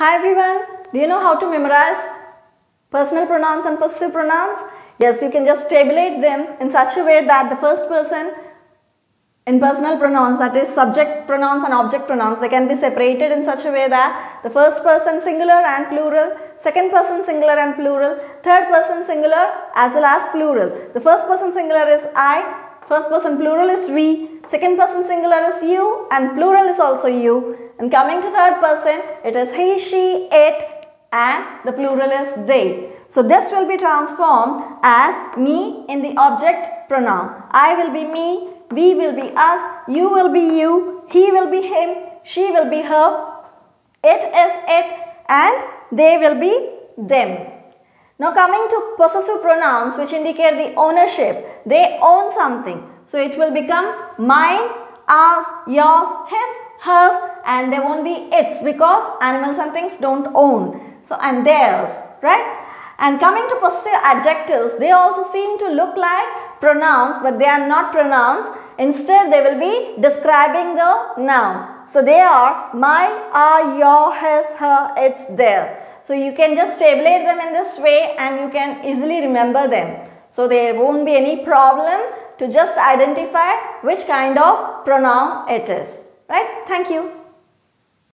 Hi everyone, do you know how to memorize personal pronouns and possessive pronouns? Yes, you can just tabulate them in such a way that the first person in personal pronouns that is subject pronouns and object pronouns they can be separated in such a way that the first person singular and plural, second person singular and plural, third person singular as well as plural. The first person singular is I, first person plural is we, second person singular is you and plural is also you and coming to third person it is he, she, it and the plural is they. So this will be transformed as me in the object pronoun. I will be me, we will be us, you will be you, he will be him, she will be her, it is it and they will be them. Now coming to possessive pronouns which indicate the ownership, they own something. So it will become mine, ours, yours, his, hers and there won't be its because animals and things don't own. So and theirs, right? And coming to possessive adjectives, they also seem to look like pronouns but they are not pronouns. Instead, they will be describing the noun. So they are my, our, your, his, her, its, their. So you can just tabulate them in this way and you can easily remember them. So there won't be any problem to just identify which kind of pronoun it is. Right? Thank you.